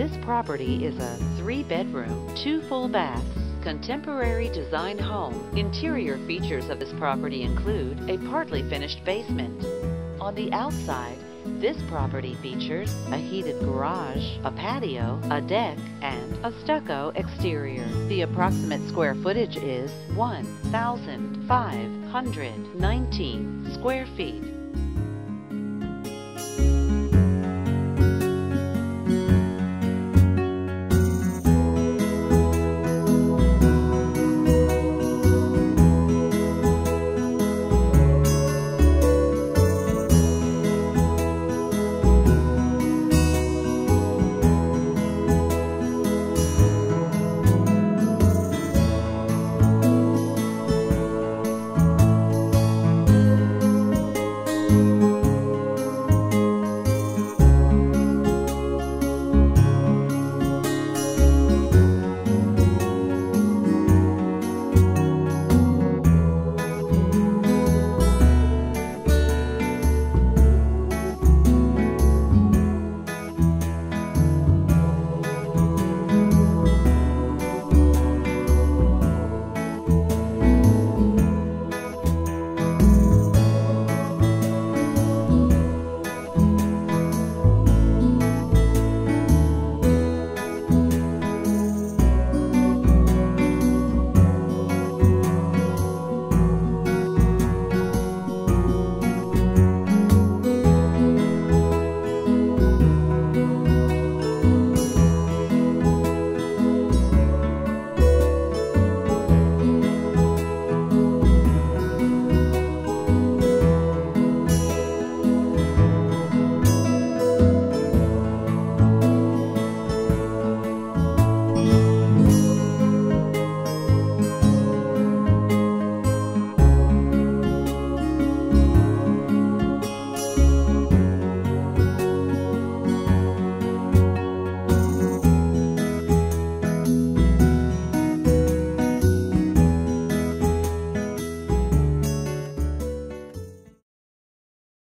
This property is a three bedroom, two full baths, contemporary design home. Interior features of this property include a partly finished basement. On the outside, this property features a heated garage, a patio, a deck, and a stucco exterior. The approximate square footage is 1,519 square feet.